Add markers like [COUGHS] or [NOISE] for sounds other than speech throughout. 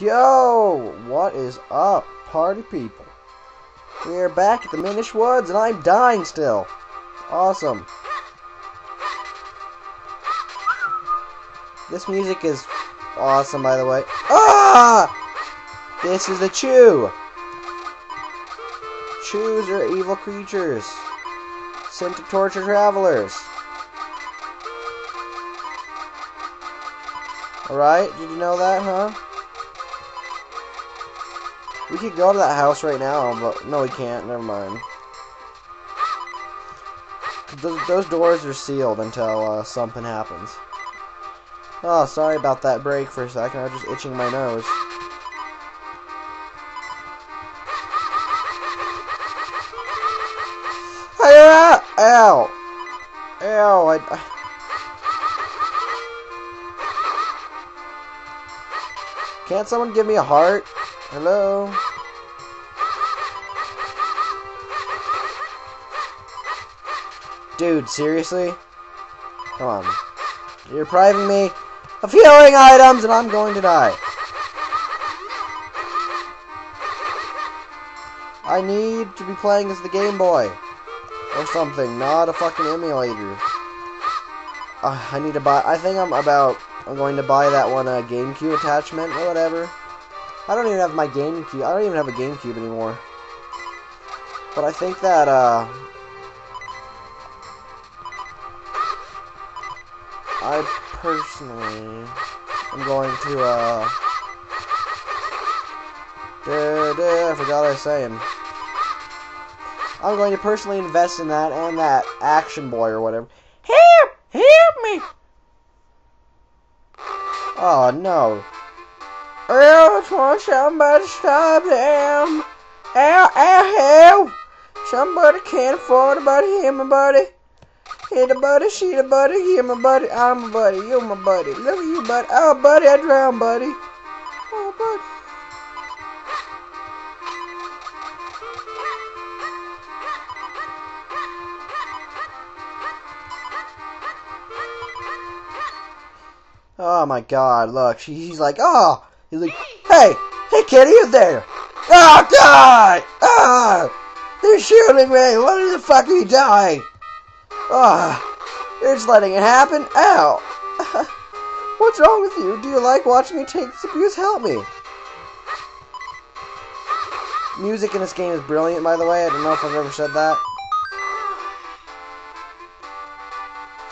Yo, what is up, party people? We are back at the Minish Woods, and I'm dying still. Awesome. This music is awesome, by the way. Ah! This is a Chew. Chews are evil creatures sent to torture travelers. Alright, did you know that, huh? We could go to that house right now, but no, we can't. Never mind. Those, those doors are sealed until uh, something happens. Oh, sorry about that break for a second. I was just itching my nose. Ow! Ow! I, I... Can't someone give me a heart? Hello? Dude, seriously? Come on. You're depriving me of healing items and I'm going to die. I need to be playing as the Game Boy. Or something, not a fucking emulator. Uh, I need to buy, I think I'm about, I'm going to buy that one uh, GameCube attachment or whatever. I don't even have my GameCube, I don't even have a GameCube anymore. But I think that, uh, I personally am going to, uh, duh, duh, I forgot I was saying. I'm going to personally invest in that and that Action Boy or whatever. Help! Help me! Oh no. Oh, want somebody stop him. Ow, ow, help! Somebody can't afford a buddy, him a buddy. Hit a buddy, she a buddy, him a buddy, I'm a buddy, you my buddy. Look at you, buddy. Oh, buddy, I drowned, buddy. Oh, buddy. Oh my god, look, he's like, oh, he's like, hey, hey kitty, you there? Oh god! Ah! They're shooting me! What the fuck are you doing? Oh, you're just letting it happen? Ow! [LAUGHS] What's wrong with you? Do you like watching me take this abuse? Help me! Music in this game is brilliant, by the way. I don't know if I've ever said that.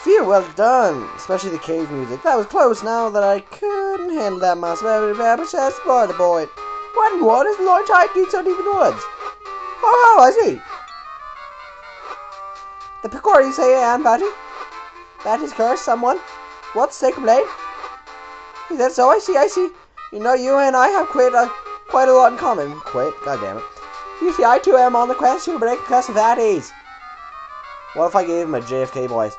Phew, well done. Especially the cave music. That was close now that I couldn't handle that myself. But that's by the boy. One what is large height deeds on even woods. Oh, I see. The Picori say, Anne Buddy. That is cursed someone. What's Sacred Blade? He said, so I see, I see. You know, you and I have quite a, quite a lot in common. Quit, God damn it. You see, I too am on the quest to break the curse of ease. What if I gave him a JFK voice?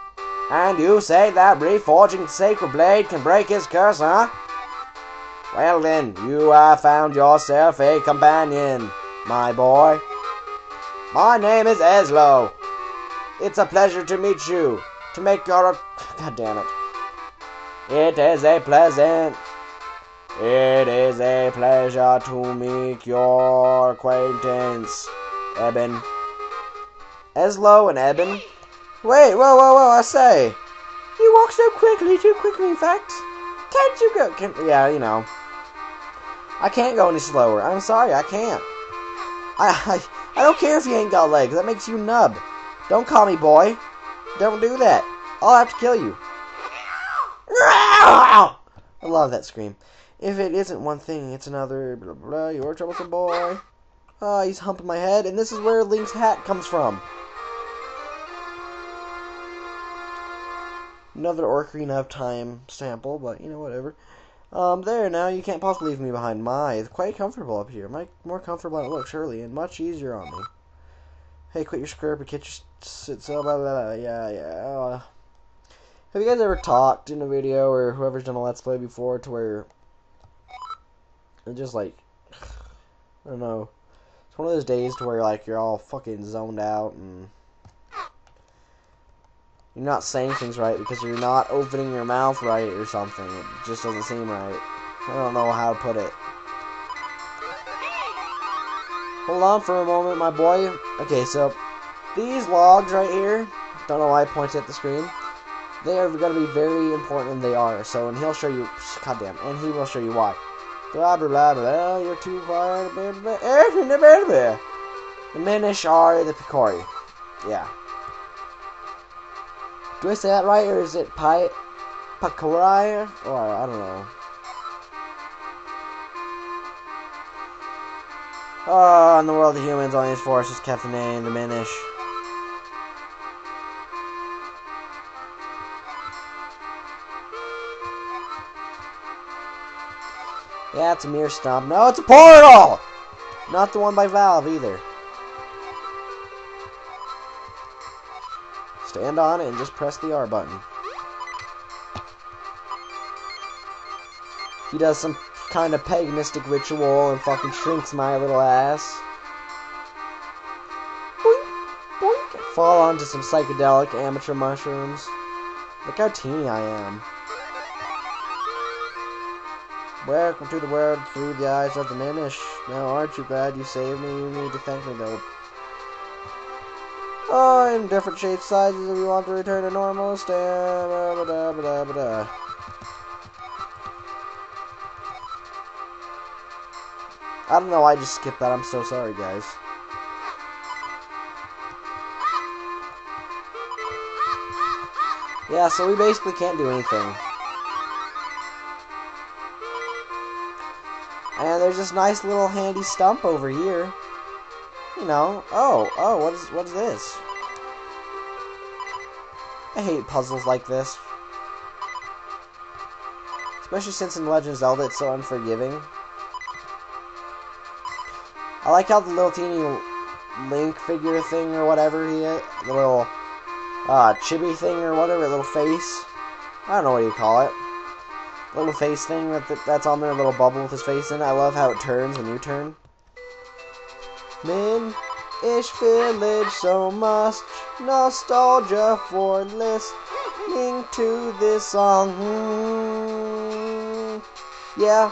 And you say that reforging Sacred Blade can break his curse, huh? Well then, you have found yourself a companion, my boy. My name is Ezlo. It's a pleasure to meet you. To make your... [COUGHS] God damn it. It is a pleasant... It is a pleasure to make your acquaintance, Eben. Ezlo and Eben Wait, whoa, whoa, whoa, I say. You walk so quickly, too quickly, in fact. Can't you go? Can, yeah, you know. I can't go any slower. I'm sorry, I can't. I, I, I don't care if you ain't got legs. That makes you nub. Don't call me boy. Don't do that. I'll have to kill you. I love that scream. If it isn't one thing, it's another. Blah, blah. You're a troublesome boy. Oh, he's humping my head, and this is where Link's hat comes from. Another Ocarina of Time sample, but you know, whatever. Um, there, now you can't possibly leave me behind. My, it's quite comfortable up here. My, more comfortable than it looks, surely, and much easier on me. Hey, quit your skirt, but get your sit so blah, blah, blah, yeah, yeah. Uh, have you guys ever talked in a video, or whoever's done a Let's Play before, to where it just like, [SIGHS] I don't know, it's one of those days to where like you're all fucking zoned out and you're not saying things right because you're not opening your mouth right or something. It just doesn't seem right. I don't know how to put it. Hold on for a moment, my boy. Okay, so these logs right here, don't know why I pointed at the screen. They are going to be very important, and they are. So, and he'll show you, goddamn, and he will show you why. Blah blah blah blah. You're too far. [LAUGHS] The Minish are the Picori. Yeah. Do I say that right, or is it Pi? Or I don't know. Oh, in the world of humans, only his forces kept the name, the Minish. Yeah, it's a mere stump. No, it's a portal! Not the one by Valve, either. Stand on it and just press the R button. He does some kind of paganistic ritual and fucking shrinks my little ass. Boink, boink. Fall onto some psychedelic amateur mushrooms. Look how teeny I am. Welcome to the world through the eyes of the Minish. Now, aren't you glad you saved me? You need to thank me, though. Oh, in different shapes, sizes, if you want to return to normal, stand. Blah, blah, blah, blah, blah. I don't know why I just skipped that. I'm so sorry, guys. Yeah, so we basically can't do anything. And there's this nice little handy stump over here. You know, oh, oh, what is, what is this? I hate puzzles like this. Especially since in Legend of Zelda it's so unforgiving. I like how the little teeny Link figure thing or whatever he is, the little uh, chibi thing or whatever, little face. I don't know what you call it little face thing that that's on there, little bubble with his face in. I love how it turns when you turn. Min ish village, so much nostalgia for listening to this song. Yeah,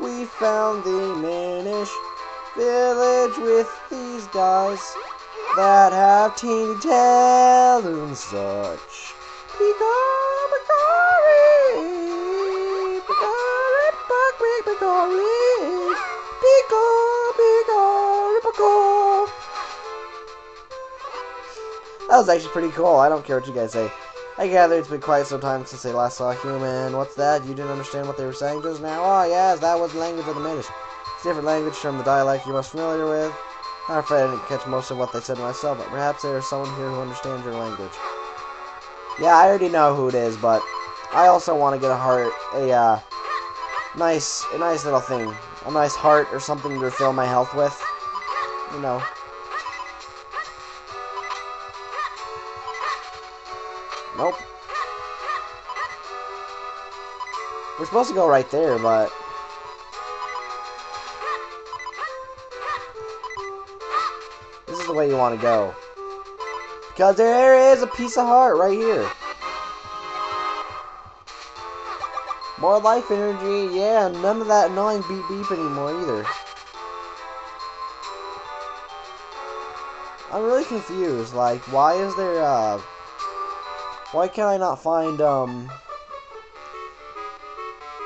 we found the Minish village with these guys that have teeny tail and such. That was actually pretty cool. I don't care what you guys say. I gather it's been quite some time since they last saw a human. What's that? You didn't understand what they were saying just now? Oh, yes, that was the language of the Minish. It's a different language from the dialect you're most familiar with. I'm afraid I didn't catch most of what they said myself, but perhaps there is someone here who understands your language. Yeah, I already know who it is, but I also want to get a heart, a, uh, nice, a nice little thing. A nice heart or something to fill my health with. You know. Nope. We're supposed to go right there, but... This is the way you want to go. Because there is a piece of heart right here. More life energy, yeah, none of that annoying beep beep anymore either. I'm really confused, like, why is there, uh... Why can I not find, um...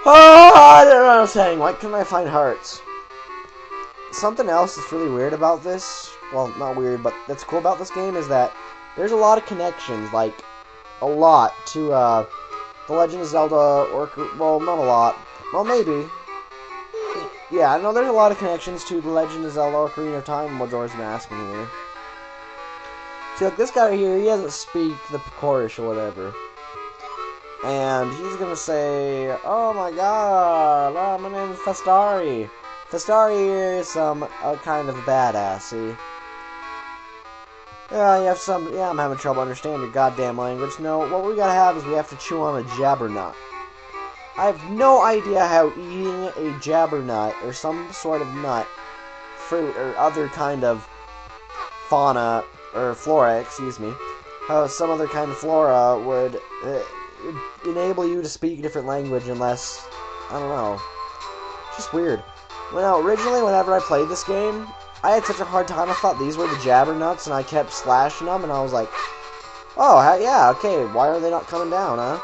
Oh, I don't know what I'm saying. Why can I find hearts? Something else that's really weird about this, well, not weird, but that's cool about this game is that there's a lot of connections, like, a lot to, uh, The Legend of Zelda, or, well, not a lot. Well, maybe. Yeah, I know there's a lot of connections to The Legend of Zelda Ocarina of Time, what George's been asking here. See, like, this guy right here, he doesn't speak the Picorish or whatever. And he's gonna say, Oh my god, oh, my name's Festari. Festari is some uh, kind of badass, see? Yeah, you have some. Yeah, I'm having trouble understanding your goddamn language. No, what we gotta have is we have to chew on a jabbernut. I have no idea how eating a jabbernut or some sort of nut, fruit, or other kind of fauna or flora, excuse me, how some other kind of flora would uh, enable you to speak a different language unless, I don't know, just weird. Well, originally, whenever I played this game, I had such a hard time. I thought these were the Jabbernuts, and I kept slashing them, and I was like, oh, yeah, okay, why are they not coming down, huh?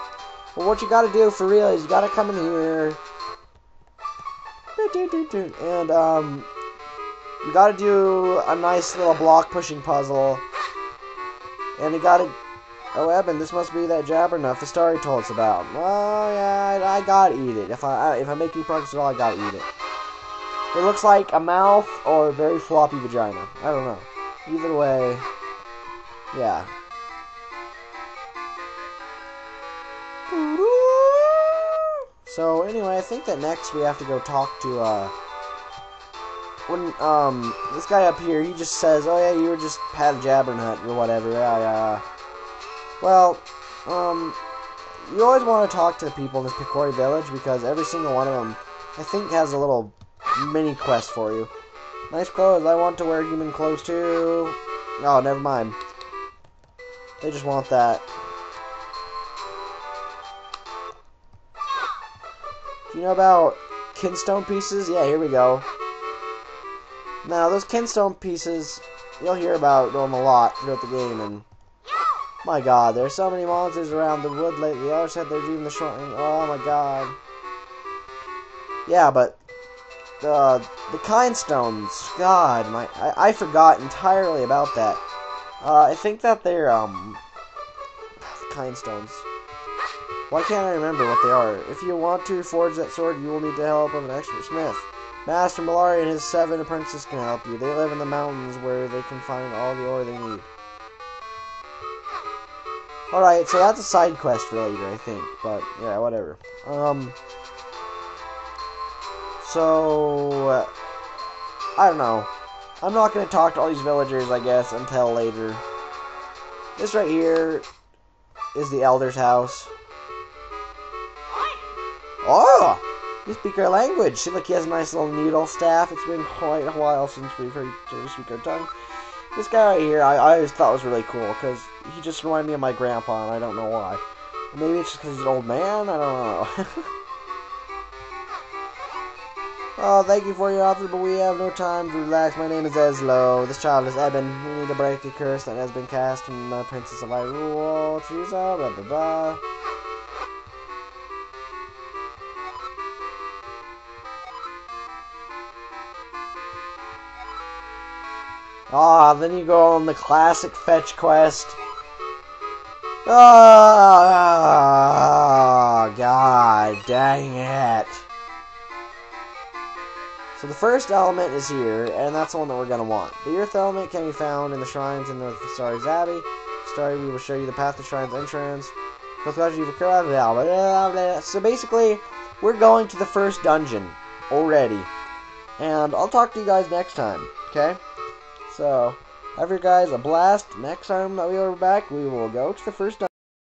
Well, what you gotta do for real is you gotta come in here, and, um, you gotta do a nice little block pushing puzzle, and you gotta Oh, Eben, this must be that Jabbernut the story told us about. Well, yeah, I, I gotta eat it. If I, I if I make any progress at all, I gotta eat it. It looks like a mouth or a very floppy vagina. I don't know. Either way, yeah. So anyway, I think that next we have to go talk to uh when um this guy up here he just says, Oh yeah, you were just Pat a Jabbernut or whatever, yeah yeah. Well, um, you always want to talk to the people in this Picori village because every single one of them, I think, has a little mini quest for you. Nice clothes. I want to wear human clothes too. Oh, never mind. They just want that. Do you know about kinstone pieces? Yeah, here we go. Now, those kinstone pieces, you'll hear about them a lot throughout the game, and my god, there's so many monsters around the wood lately. I said they're even the shrine. Oh my god. Yeah, but the the kinstones. God, my I, I forgot entirely about that. Uh, I think that they're um kinstones. Why can't I remember what they are? If you want to forge that sword, you will need the help of an expert smith. Master Melari and his seven apprentices can help you. They live in the mountains where they can find all the ore they need. Alright, so that's a side quest for later, I think. But, yeah, whatever. Um, so, uh, I don't know. I'm not going to talk to all these villagers, I guess, until later. This right here is the Elder's house. Oh! You speak our language. Look, he has a nice little needle staff. It's been quite a while since we've heard to speak our tongue. This guy right here, I, I always thought was really cool, because he just reminded me of my grandpa, and I don't know why. Maybe it's just because he's an old man? I don't know. [LAUGHS] oh, thank you for your offer, but we have no time to relax. My name is Ezlo. This child is Eben. We need to break the curse that has been cast on the Princess of Hyrule. Choose blah blah blah. Ah, then you go on the classic fetch quest. Oh, God dang it. So the first element is here, and that's the one that we're going to want. The earth element can be found in the shrines in the Stari's Abbey. Story, we will show you the path to shrine's entrance. So basically, we're going to the first dungeon already. And I'll talk to you guys next time, okay? So, have your guys a blast. Next time that we are back, we will go to the first